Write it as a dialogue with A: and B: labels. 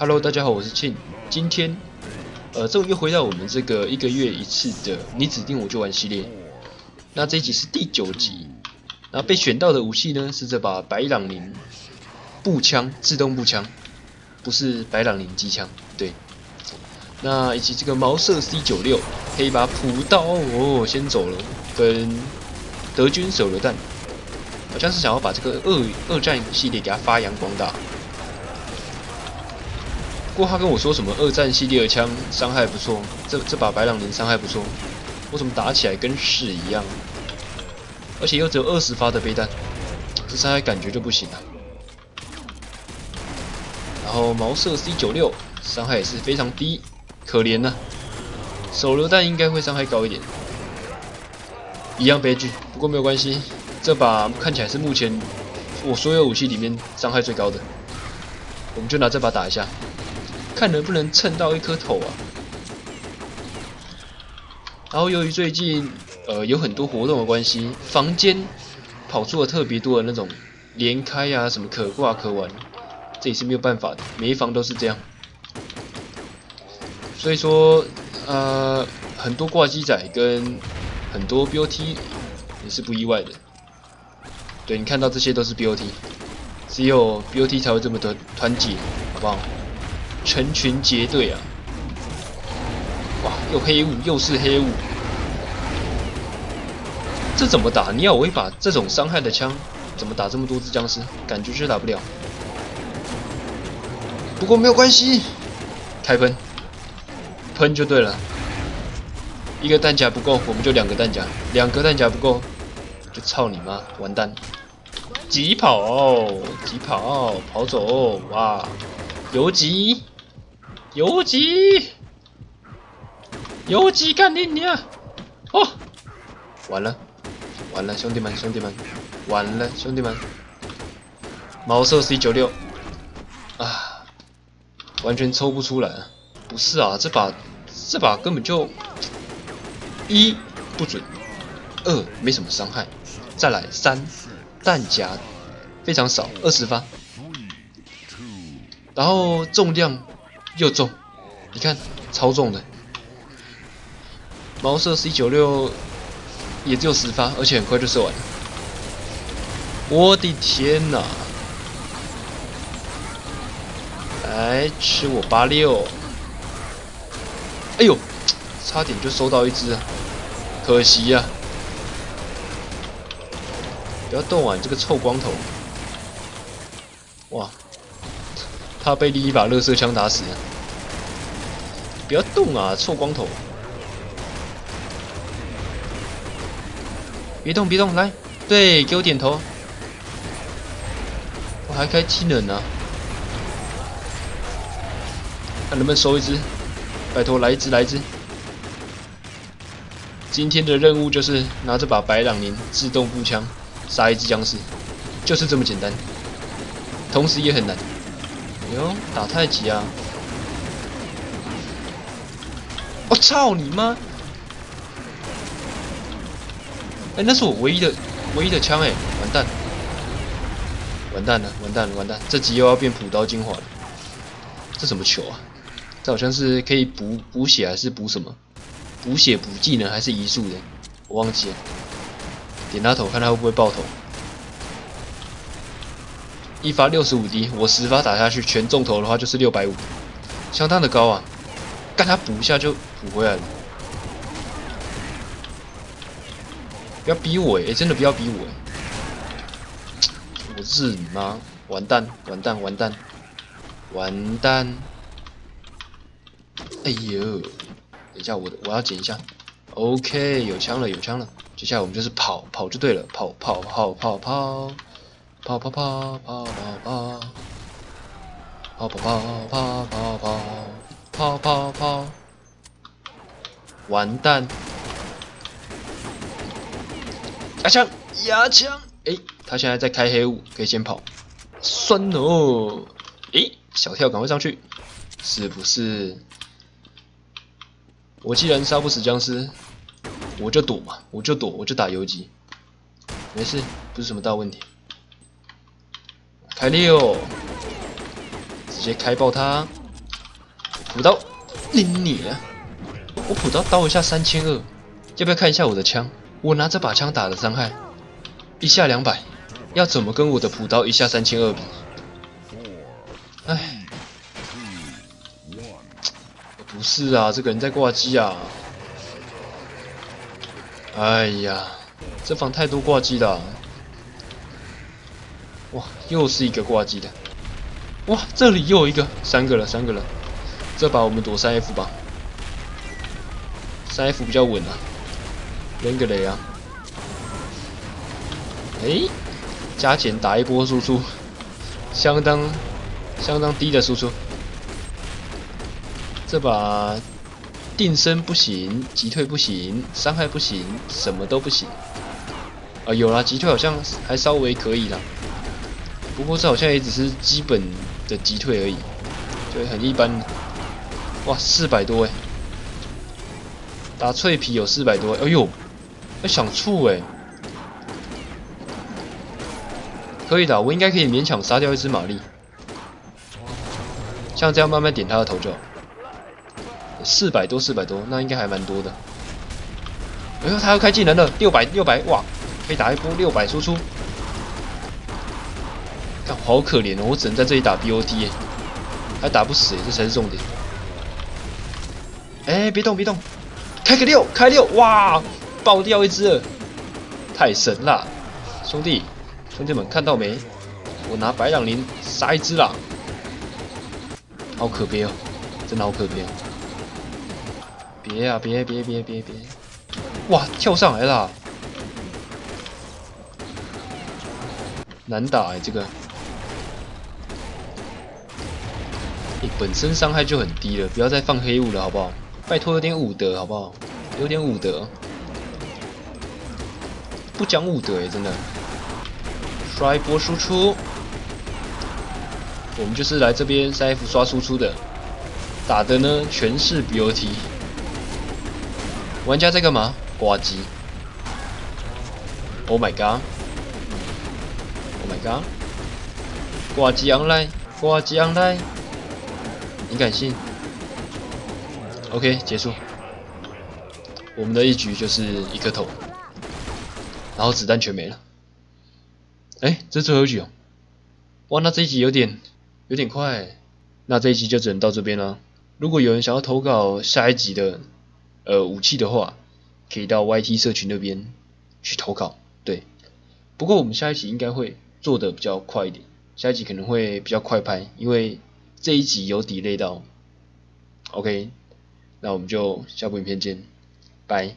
A: Hello，大家好，我是庆。今天，呃，终于又回到我们这个一个月一次的你指定我就玩系列。那这一集是第九集。然后被选到的武器呢是这把白朗宁步枪，自动步枪，不是白朗宁机枪。对。那以及这个毛瑟 C 九六黑把朴刀哦，先走了，跟德军手榴弹，好像是想要把这个二二战系列给它发扬光大。不过他跟我说什么二战系列的枪伤害不错，这这把白朗宁伤害不错，我怎么打起来跟屎一样？而且又只有二十发的飞弹，这伤害感觉就不行了。然后毛瑟 C 九六伤害也是非常低，可怜呐。手榴弹应该会伤害高一点，一样悲剧。不过没有关系，这把看起来是目前我所有武器里面伤害最高的，我们就拿这把打一下。看能不能蹭到一颗头啊！然后由于最近呃有很多活动的关系，房间跑出了特别多的那种连开啊，什么可挂可玩，这也是没有办法的，每一房都是这样。所以说呃很多挂机仔跟很多 BOT 也是不意外的。对你看到这些都是 BOT，只有 BOT 才会这么的团结，好不好？成群结队啊！哇，又黑雾，又是黑雾，这怎么打？你要我一把这种伤害的枪，怎么打这么多只僵尸？感觉是打不了。不过没有关系，开喷，喷就对了。一个弹夹不够，我们就两个弹夹；两个弹夹不够，就操你妈，完蛋！急跑，急跑，跑走！哇，游击！游击，游击干你啊！哦，完了，完了，兄弟们，兄弟们，完了，兄弟们！毛瑟 C 九六啊，完全抽不出来啊。不是啊，这把这把根本就一不准，二没什么伤害，再来三弹夹非常少，二十发，然后重量。又重，你看超重的毛瑟 C 九六也只有十发，而且很快就射完了。我的天哪！来吃我八六！哎呦，差点就收到一只，可惜呀！不要动啊，你这个臭光头！哇！他被第一把热射枪打死！不要动啊，臭光头！别动，别动，来，对，给我点头。我还开技能呢，看能不能收一只。拜托，来一只，来一只。今天的任务就是拿这把白朗宁自动步枪杀一只僵尸，就是这么简单，同时也很难。哟，打太极啊！我操你妈！哎，那是我唯一的唯一的枪哎，完蛋！完蛋了，完蛋了，完蛋！这集又要变普刀精华了。这什么球啊？这好像是可以补补血还是补什么？补血补技能还是移速的？我忘记了。点他头，看他会不会爆头。一发六十五滴，我十发打下去全中头的话就是六百五，相当的高啊！干他补一下就补回来了。不要逼我哎，真的不要逼我哎！我日你妈！完蛋，完蛋，完蛋，完蛋！哎呦，等一下，我我要捡一下。OK，有枪了，有枪了。接下来我们就是跑，跑就对了，跑跑跑。跑跑跑跑跑跑跑跑跑跑跑跑跑跑跑跑跑完蛋。压枪。压枪。诶他现在在开黑雾可以先跑。酸哦。诶小跳赶快上去。是不是？我既然杀不死僵尸我就躲嘛我就躲我就打游击。没事不是什么大问题。开六，直接开爆他！补刀，拎你啊！我补刀刀一下三千二，要不要看一下我的枪？我拿这把枪打的伤害，一下两百，要怎么跟我的补刀一下三千二比？哎，不是啊，这个人在挂机啊！哎呀，这房太多挂机了。哇，又是一个挂机的。哇，这里又一个，三个了，三个了。这把我们躲三 F 吧，三 F 比较稳啊。扔个雷啊！哎，加减打一波输出，相当相当低的输出。这把定身不行，击退不行，伤害不行，什么都不行。啊，有啦，击退好像还稍微可以啦。不过这好像也只是基本的击退而已，就很一般。哇，四百多哎！打脆皮有四百多，哎呦，要想触哎！可以的，我应该可以勉强杀掉一只玛丽。像这样慢慢点他的头就。好。四百多，四百多，那应该还蛮多的。哎呦，他要开技能了，六百，六百，哇，可以打一波六百输出。好可怜哦，我只能在这里打 BOT，还打不死，这才是重点。哎，别动别动，开个六，开六，哇，爆掉一只，太神了，兄弟，兄弟们看到没？我拿白朗林杀一只了，好可悲哦，真的好可悲哦。别啊，别别别别别，哇，跳上来了，难打哎，这个。本身伤害就很低了，不要再放黑雾了，好不好？拜托，有点武德，好不好？有点武德，不讲武德哎，真的。刷一波输出，我们就是来这边三 F 刷输出的，打的呢全是 BOT。玩家在干嘛？挂机。Oh my god！Oh my god！挂机 online，挂机 online。你敢信，OK，结束。我们的一局就是一个头，然后子弹全没了。哎，这最后一局哦。哇，那这一集有点有点快。那这一集就只能到这边了。如果有人想要投稿下一集的呃武器的话，可以到 YT 社群那边去投稿。对，不过我们下一集应该会做的比较快一点，下一集可能会比较快拍，因为。这一集有底累到，OK，那我们就下部影片见，拜。